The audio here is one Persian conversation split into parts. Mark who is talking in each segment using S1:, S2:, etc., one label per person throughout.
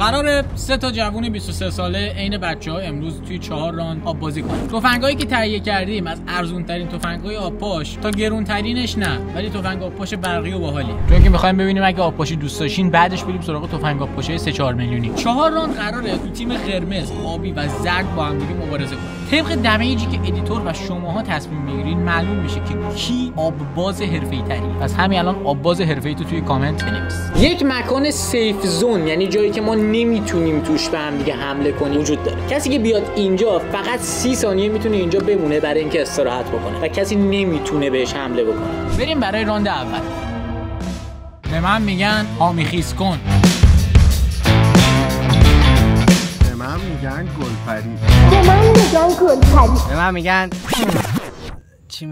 S1: قرار سه تا جوون 23 ساله عین بچه ها امروز توی چهار راند آب بازی کنن. تفنگایی که تهیه کردیم از ارزون ترین تفنگای آب پاش تا گرون ترینش نه ولی تفنگ آب پاش برقی و باحالی. چون که می‌خوایم ببینیم اگه آب پاشی دوست داشتین بعدش بریم سراغ تفنگ آب پاشه 3 4 میلیونی. چهار راند قراره تو تیم قرمز آبی و زرد با هم دیگه مبارزه کنن. طبق damage ی که editor و شماها تصمیم می‌گیرین معلوم میشه که کی آب باز حرفه‌ای تری پس همین الان آب باز حرفه‌ای تو توی کامنت بنویس. یک مکان safe zone یعنی جایی که ما نمی‌تونیم توش به هم دیگه حمله کنیم وجود داره. کسی که بیاد اینجا فقط سی ثانیه می‌تونه اینجا بمونه برای اینکه استراحت بکنه و کسی نمی‌تونه بهش حمله بکنه. بریم برای راند اول. به من میگن حامی خیز کن.
S2: به من میگن گلپری.
S3: به من میگن گلپری.
S4: به من میگن چی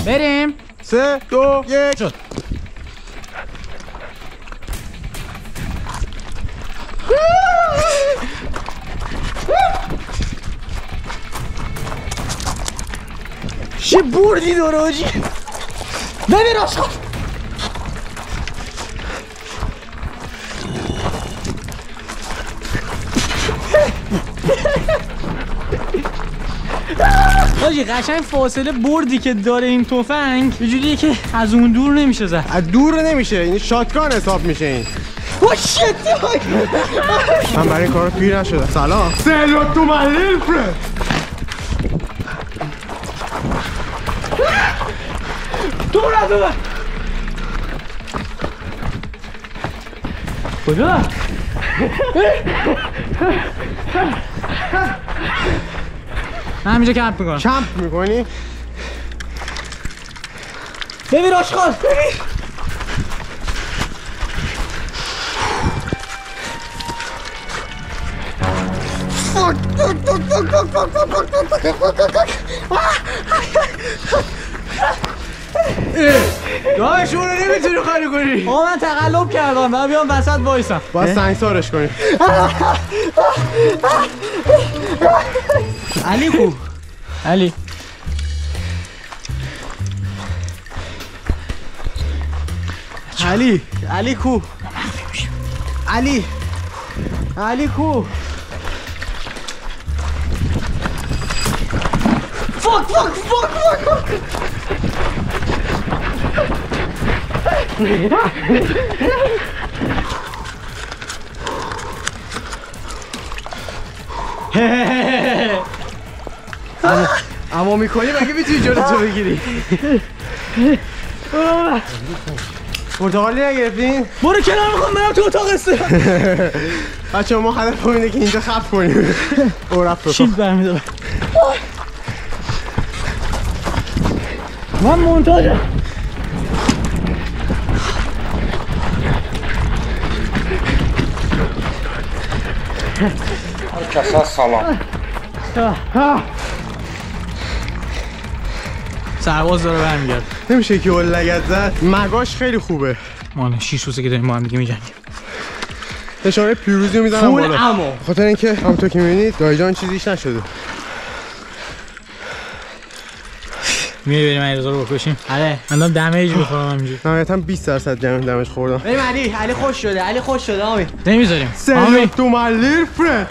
S4: میگه
S1: بریم
S2: سه دو یک
S1: شد
S4: چه بردی دراجی
S1: ببین آشقا حاجی قشنگ فاصله بردی که داره این تفنگ. یه جوریه که از اون دور نمیشه زد.
S2: از دور نمیشه. این شاتگان حساب میشه این.
S4: او شت
S2: من برای این کارا پیر نشدم. سلام. سلو تو ملیل فرد
S4: دور از اون کجا؟
S1: همینجا کمپ می‌کنم
S2: کمپ می‌کنی؟
S4: ببین آشغال. ببین
S2: داشت اونو نمی‌تونی خالی کنی.
S1: آقا من تقلب کردم. و بیام وسط وایسم.
S2: باید سنگسارش کنی.
S1: علی کو علی
S2: علی علی کو علی علی کو
S4: فاک فاک فاک فاک
S2: اما می‌کنی مگه می‌تونی جلو تو بگیری؟ پرتغالی نگرفتین؟
S4: برو کنار می‌خوام برم تو اتاق استراحت.
S2: بچه ما هدف اینه که اینجا خف کنیم. او رفت تو
S1: شیلد برمیدارم من منتاجم سرباز داره برمیگرد.
S2: نمیشه که اول لگت زد. مگاش خیلی خوبه.
S1: ما شیش روزه که داریم با هم دیگه میجنگیم
S2: نشانه پیروزی رو می‌زنم بالا.
S4: امو.
S2: خاطر اینکه همونطور که می‌بینید دایجان چیزیش نشده.
S1: میری بریم علیرضا رو بکشیم؟ آره. الان دمیج می‌خورم همینجوری
S2: نهایتا 20 درصد جمع دمش خوردم.
S4: بریم علی. علی خوش شده. علی خوش شده آمی
S1: نمی‌ذاریم.
S2: سلام تو ملیل فرند.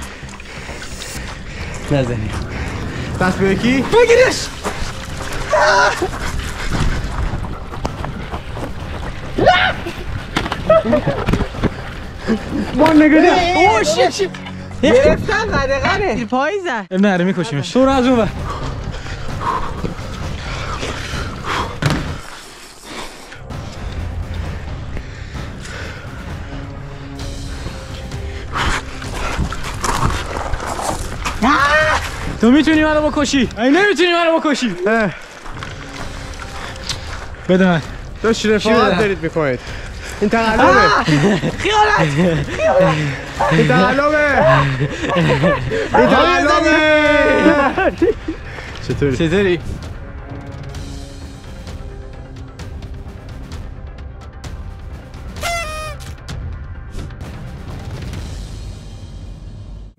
S4: نزنی.
S2: دست به یکی.
S4: بگیرش!
S2: با نگاه
S4: اوه شیت گرفتن قدقنه پایی زد
S1: نره میکشیمش تو از اون. تو می‌تونی منو بکشی ای نمی‌تونی منو بکشی بده من
S2: داشت رفاقت؟ دارید می‌کنید این تقلبه.
S4: خیالت!
S2: این تقلبه. این تقلبه. چطوری؟
S1: چطوری؟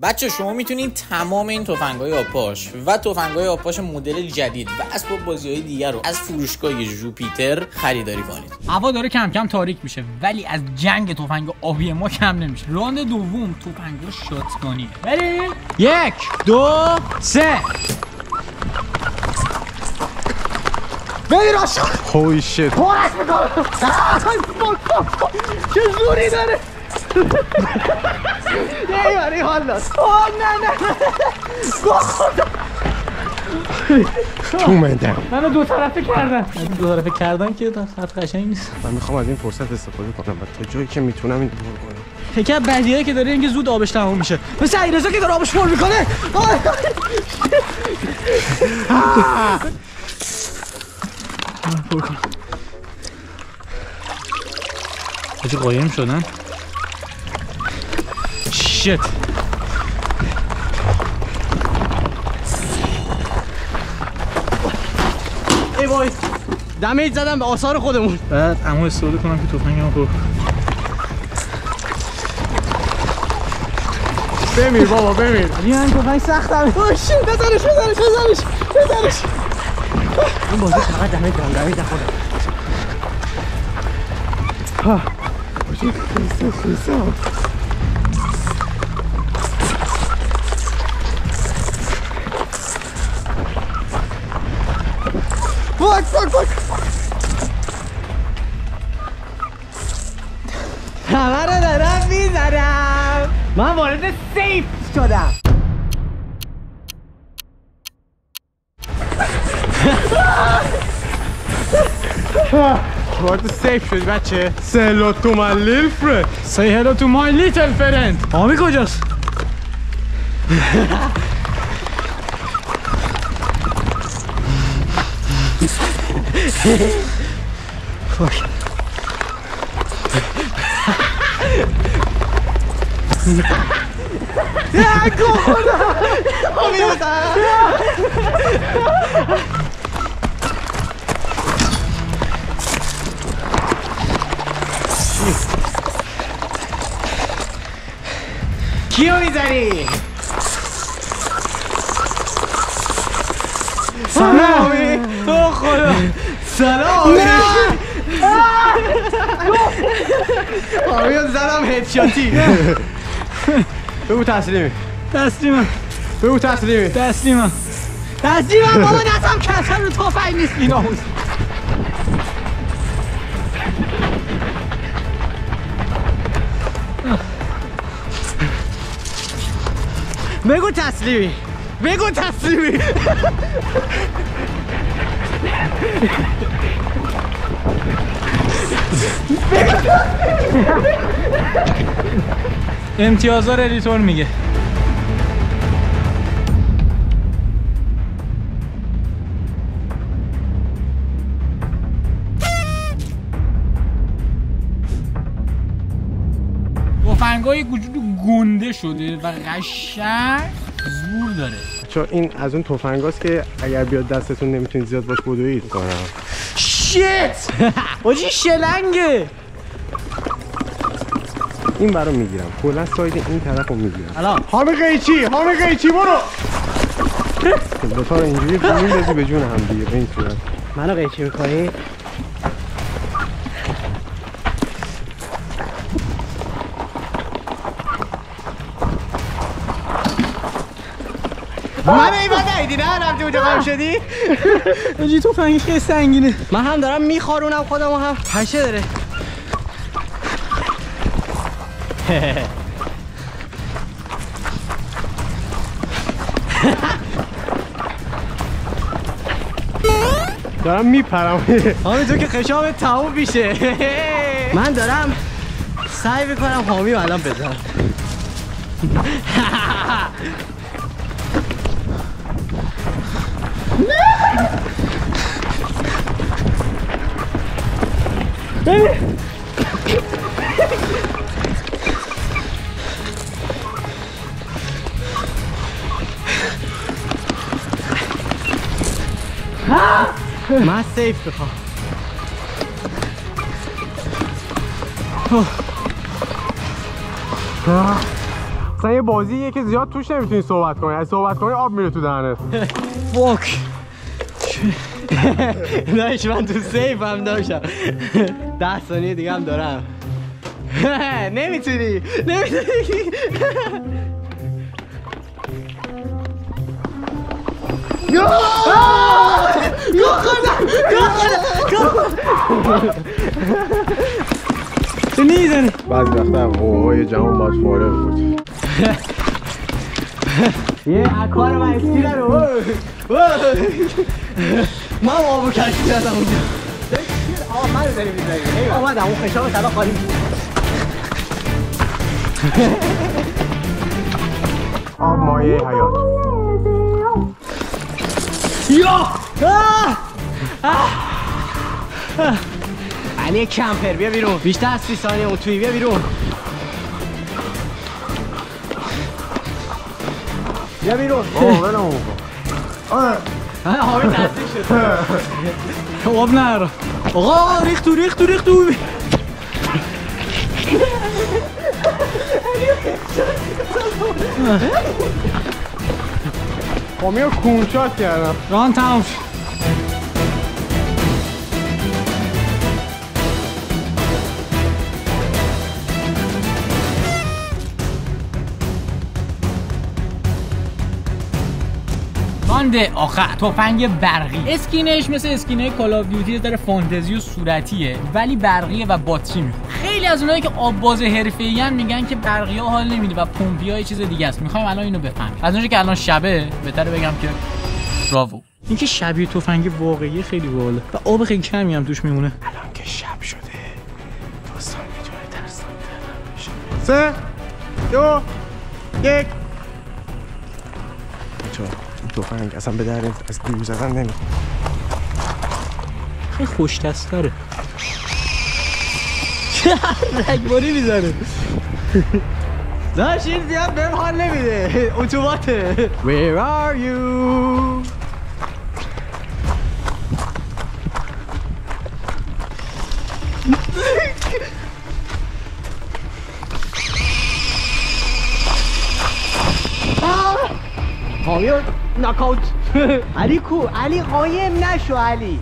S1: بچه شما می‌تونید تمام این تفنگای آپاش و تفنگای آپاش مدل جدید و اسباب بازی های دیگر رو از فروشگاه جوپیتر خریداری کنید. هوا داره کم کم تاریک میشه ولی از جنگ تفنگ آبی ما کم نمیشه. راند دوم تفنگ شاتگانی. بریم یک دو سه.
S4: بری راشا
S2: هوی شت
S4: پارش می‌کنم چه زوری داره. نیاری حال داد آه نه نه گو خدا
S2: تو مندم
S1: منو دو طرفه کردن دو طرفه کردن که حرف قشنگ نیست
S2: من می‌خوام از این فرصت استفاده کنم و تا جایی که می‌تونم این دور کنم
S4: فکر بدیه که داره اینکه زود آبش تمام میشه مثل علیرضا که داره آبش پر می‌کنه آه.
S1: حاجی قایم شدن شت
S4: ای وای دمیج زدم به آثار خودمون.
S1: بعد اما استفاده کنم که تفنگمو پر
S2: بمیر بابا بمیر.
S4: بیان تفنگ سختم اوه شیت بزنش بزنش بزنش بزنش. این بازی فقط دمیج دارم دمیج نخورم فاک فاک فاک همه رو دارم می‌زنم من وارد سیف شدم
S2: وارد سیف شدی بچه سلو تو من لیل فرد
S1: Say hello to my little friend.
S4: آمی کجاست فاک یا گو خدا آمی بزن کیو می‌زنی؟ سلام تو خدا سلام آمیو زدم هدشاتی
S2: بگو تسلیمی.
S1: تسلیمم.
S2: بگو تسلیمی.
S1: تسلیمم.
S4: تصدیمم بابا دستم کسر رو توفنگ نیست. بیناموز بگو تسلیمی. بگو تسلیمی.
S1: امتیازا رو ادیتور میگه. وجود گنده شده و قشنگ. زور داره.
S2: چون این از اون تفنگاست که اگر بیاد دستتون نمی‌تونید زیاد باش بدوید. کنم.
S4: شیت! آجی شلنگه!
S2: این برام می‌گیرم. کلا ساید این طرف رو می‌گیرم.
S4: الان
S2: حامی قیچی! حامی قیچی برو! دوتا رو اینجوری میندازی به جون هم دیگه. به این صورت.
S4: منو قیچی می‌کنی؟ من ای بعد ایدی نه رفتی اونجا قایم شدی؟ آجی تو فنگی خیلی سنگینه. من هم دارم میخارونم خودمو هم. پشه داره.
S2: دارم میپرم.
S4: حامی تو که خشام تموم میشه. من دارم سعی می‌کنم حامی الان بزنم من سیف بخوام.
S2: مثلا یه بازیه که زیاد توش نمی‌تونی صحبت کنی. از صحبت کنی آب میره تو دهنت.
S4: فوک داشت من تو سیف هم داشتم ده ثانیه دیگه هم دارم. نمی‌تونی. نمی‌تونی. تو نیزنی
S2: بعضی وقتا قوهای جهان باید فارغ بود.
S4: یه اکوار من اسکی رو من آبو کشی کردم اونجا آه من رو داری می‌زنی آمدم اون خشاب طلا خالی
S2: آب مایه حیات
S4: یا علی کمپر بیا بیرون. بیشتر از سی ثانیه اون توی بیا بیرون. بیا بیرون.
S2: آه کن.
S4: آبی تصدیق شد آب نر آقا ریخت تو ریخت تو ریخت تو
S2: خامیا کونشات کردم
S1: ران تمام شد راند آخر تفنگ برقی. skin ش مثل skin ه Call of Duty داره فانتزی و صورتیه ولی برقیه و باتری می‌خوره خیلی از اونایی که آب باز حرفه‌ای میگن که برقی ها حال نمیده و پمپی های چیز دیگه است. می‌خوایم الان اینو بفهمیم از اونجا که الان شبه بهتره بگم که براوو اینکه شبیه تفنگ واقعی خیلی باحاله و آب خیلی کمی هم توش میمونه.
S2: الان که شب شده داستان می‌تونه ترسناکتر بشه سه دو یک. این تفنگ اصلا به در از دور زدن نمی‌خواد
S1: خیلی خوش دستره
S4: رگباری می‌زنه. داشت این زیاد بهم حال نمیده. اتوباته. Where are you? قایم ناکاوت علی کو علی قایم نشو علی.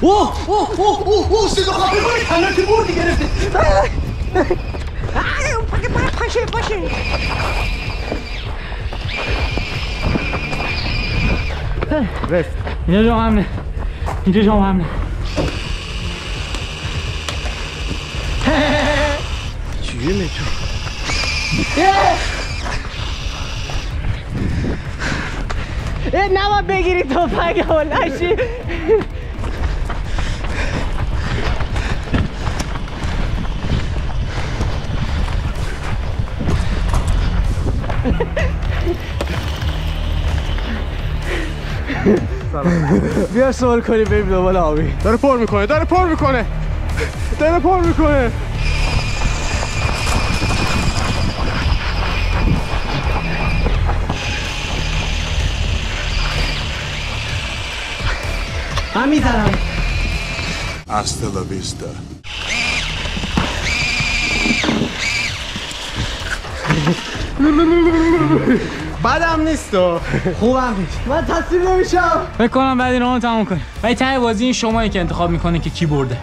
S4: اوه اوه اوه اوه اوه صدا خواهی کنار که بردی گرفته پاشه پاشه. پاشه
S2: رست
S1: اینجا جام هم نه. اینجا جام هم نه.
S2: چیه تو
S4: اه نباید بگیری توفنگ هلشی بیا سوال کنی بریم دنبال آبی.
S2: داره پر می‌کنه داره پر می‌کنه. داره پر می‌کنه.
S4: من می‌زنم.
S5: Hasta la vista.
S4: بدم نیست و خوبم نیست. من تصمیم نمیشم.
S1: فکر کنم بعد این رو تموم کنیم. ولی ته بازی این شمایی که انتخاب می‌کنه که کی برده.